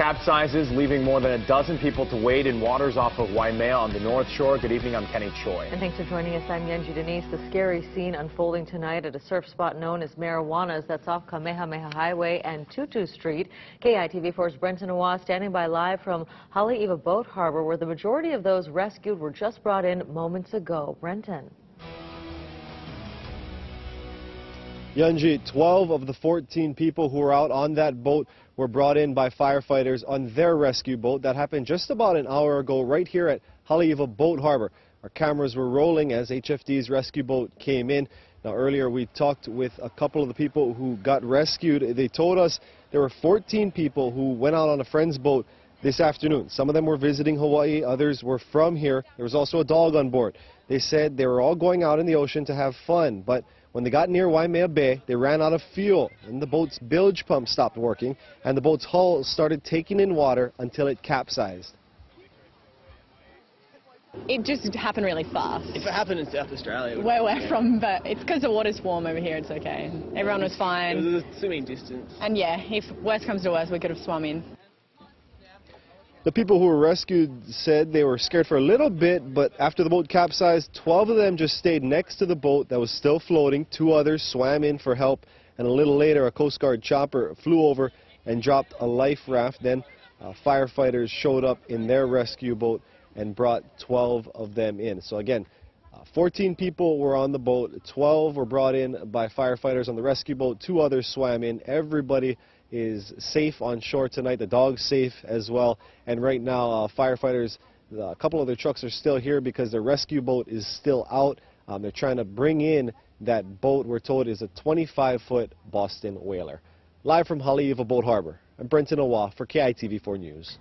capsizes, leaving more than a dozen people to wade in waters off of Waimea on the North Shore. Good evening, I'm Kenny Choi. And thanks for joining us. I'm Yunji de Nies. The scary scene unfolding tonight at a surf spot known as Marijuana's. That's off Kamehameha Highway and Tutu Street. KITV4's Brenton Awa standing by live from Haleiwa Boat Harbor, where the majority of those rescued were just brought in moments ago. Brenton. Yunji, 12 of the 14 people who were out on that boat were brought in by firefighters on their rescue boat. That happened just about an hour ago right here at Haleiwa Boat Harbor. Our cameras were rolling as HFD's rescue boat came in. Now earlier we talked with a couple of the people who got rescued. They told us there were 14 people who went out on a friend's boat this afternoon. Some of them were visiting Hawaii, others were from here. There was also a dog on board. They said they were all going out in the ocean to have fun, but when they got near Waimea Bay, they ran out of fuel, and the boat's bilge pump stopped working, and the boat's hull started taking in water until it capsized. It just happened really fast. If it happened in South Australia, where we're from, but it's because the water's warm over here, it's okay. Everyone was fine. It was a swimming distance. And yeah, if worst comes to worst, we could have swum in. The people who were rescued said they were scared for a little bit, but after the boat capsized, 12 of them just stayed next to the boat that was still floating. Two others swam in for help, and a little later, a Coast Guard chopper flew over and dropped a life raft. Then uh, firefighters showed up in their rescue boat and brought 12 of them in. So again, uh, 14 people were on the boat, 12 were brought in by firefighters on the rescue boat, two others swam in. Everybody is safe on shore tonight. The dog's safe as well. And right now, uh, firefighters, a couple of their trucks are still here because the rescue boat is still out. Um, they're trying to bring in that boat we're told is a 25-foot Boston whaler. Live from Haleiwa Boat Harbor, I'm Brenton Awa for KITV4 News.